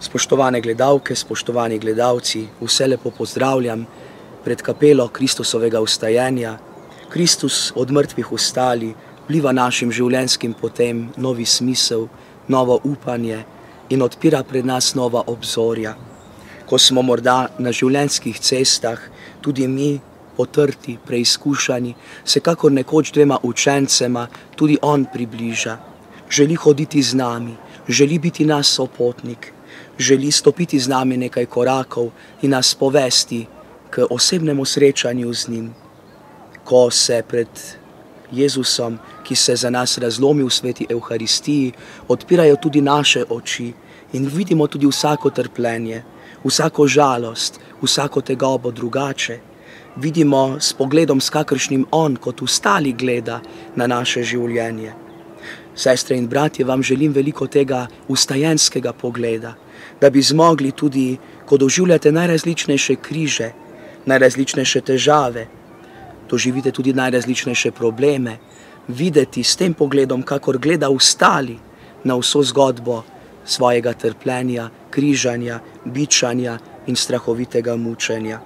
Spoštovane gledalke, spoštovani gledalci, vse lepo pozdravljam pred kapelo Kristusovega ustajenja. Kristus od mrtvih ustali, vliva našim življenjskim potem novi smisel, novo upanje in odpira pred nas nova obzorja. Ko smo morda na življenjskih cestah, tudi mi potrti, preizkušani, se kakor nekoč dvema učencema tudi On približa. Želi hoditi z nami, želi biti nas sopotnik, želi stopiti z nami nekaj korakov in nas povesti k osebnemu srečanju z njim. Ko se pred Jezusom, ki se za nas razlomi v sveti Euharistiji, odpirajo tudi naše oči in vidimo tudi vsako trpljenje, vsako žalost, vsako tegobo drugače. Vidimo s pogledom, s kakršnim on kot ostali gleda na naše življenje. Sestre in bratje, vam želim veliko tega ustajenskega pogleda, da bi zmogli tudi, ko doživljate najrazličnejše križe, najrazličnejše težave, doživite tudi najrazličnejše probleme, videti s tem pogledom, kakor gleda ostali na vso zgodbo svojega trpljenja, križanja, bičanja in strahovitega mučenja.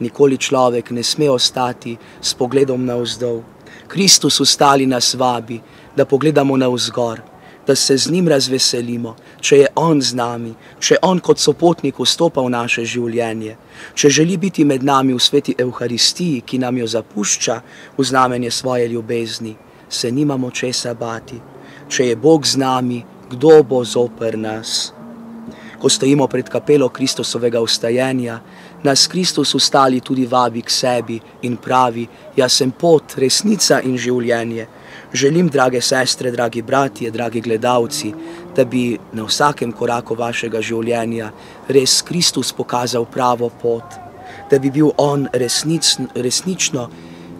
Nikoli človek ne sme ostati s pogledom na vzdolj. Kristus ustali nas vabi, da pogledamo na vzgor, da se z njim razveselimo, če je on z nami, če on kot sopotnik vstopa v naše življenje, če želi biti med nami v sveti Euharistiji, ki nam jo zapušča v znamenje svoje ljubezni, se nimamo česa bati. Če je Bog z nami, kdo bo zoper nas? Ko stojimo pred kapelo Kristusovega ustajenja, nas Kristus ustali tudi vabi k sebi in pravi, jaz sem pot, resnica in življenje. Želim, drage sestre, dragi bratje, dragi gledalci, da bi na vsakem koraku vašega življenja res Kristus pokazal pravo pot, da bi bil On resnic, resnično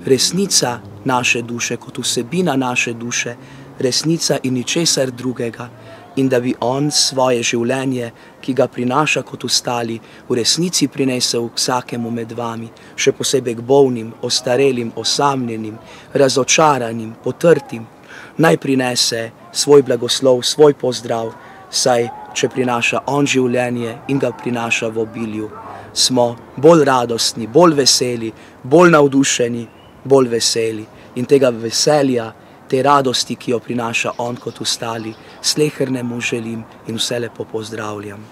resnica naše duše, kot vsebina naše duše, resnica in ničesar drugega, in da bi On svoje življenje, ki ga prinaša kot ostali, v resnici prinesel vsakemu med vami, še posebej k bolnim, ostarelim, osamljenim, razočaranim, potrtim, naj prinese svoj blagoslov, svoj pozdrav, saj če prinaša On življenje in ga prinaša v obilju, smo bolj radostni, bolj veseli, bolj navdušeni, bolj veseli. In tega veselja, te radosti, ki jo prinaša on kot ostali, slehernemu želim in vse lepo pozdravljam.